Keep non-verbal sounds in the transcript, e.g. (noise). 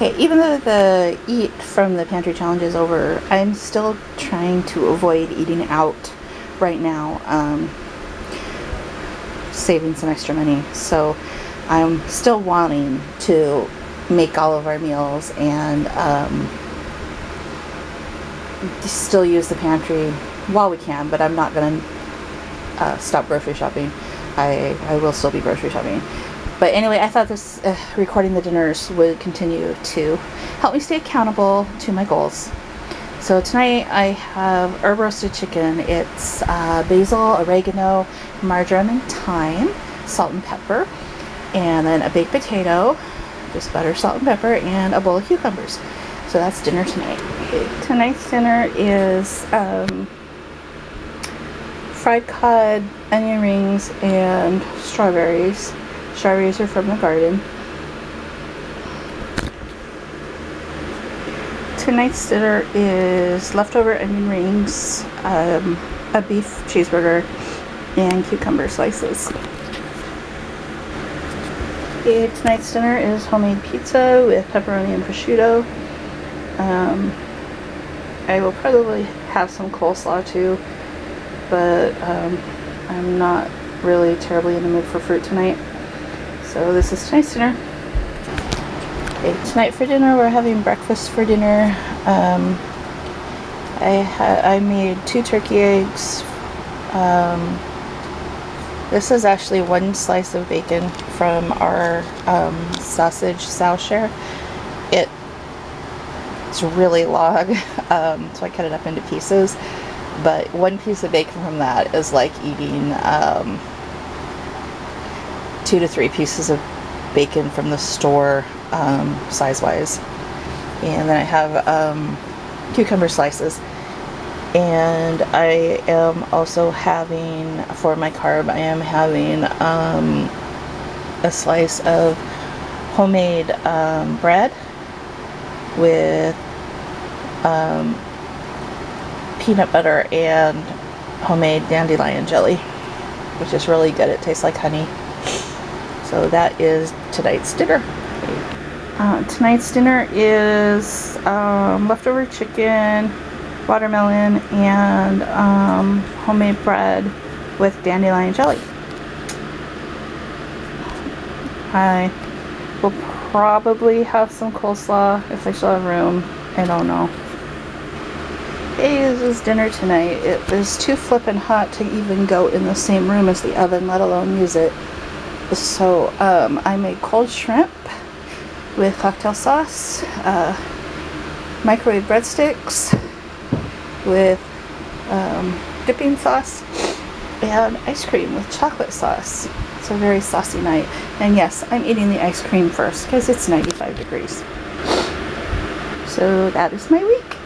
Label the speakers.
Speaker 1: Okay, even though the eat from the pantry challenge is over, I'm still trying to avoid eating out right now. Um, saving some extra money. So I'm still wanting to make all of our meals and um, still use the pantry while we can, but I'm not going to uh, stop grocery shopping. I, I will still be grocery shopping. But anyway, I thought this uh, recording the dinners would continue to help me stay accountable to my goals. So tonight I have herb roasted chicken. It's uh, basil, oregano, marjoram, and thyme, salt and pepper, and then a baked potato, just butter, salt, and pepper, and a bowl of cucumbers. So that's dinner tonight. Tonight's dinner is um, fried cod, onion rings, and strawberries. Strawberries are from the garden. Tonight's dinner is leftover onion rings, um, a beef cheeseburger, and cucumber slices. Okay, tonight's dinner is homemade pizza with pepperoni and prosciutto. Um, I will probably have some coleslaw too, but um, I'm not really terribly in the mood for fruit tonight. So this is tonight's dinner. Okay, tonight for dinner we're having breakfast for dinner. Um, I I made two turkey eggs. Um, this is actually one slice of bacon from our um, sausage sow. It it's really long, (laughs) um, so I cut it up into pieces. But one piece of bacon from that is like eating um, two to three pieces of bacon from the store um, size wise. And then I have um, cucumber slices. And I am also having, for my carb, I am having um, a slice of homemade um, bread with um, peanut butter and homemade dandelion jelly, which is really good. It tastes like honey. So that is tonight's dinner. Uh, tonight's dinner is um, leftover chicken, watermelon, and um, homemade bread with dandelion jelly. I will probably have some coleslaw if I still have room. I don't know. This is dinner tonight. It is too flippin' hot to even go in the same room as the oven, let alone use it. So um, I made cold shrimp with cocktail sauce, uh, microwave breadsticks with um, dipping sauce, and ice cream with chocolate sauce. It's a very saucy night. And yes, I'm eating the ice cream first because it's 95 degrees. So that is my week.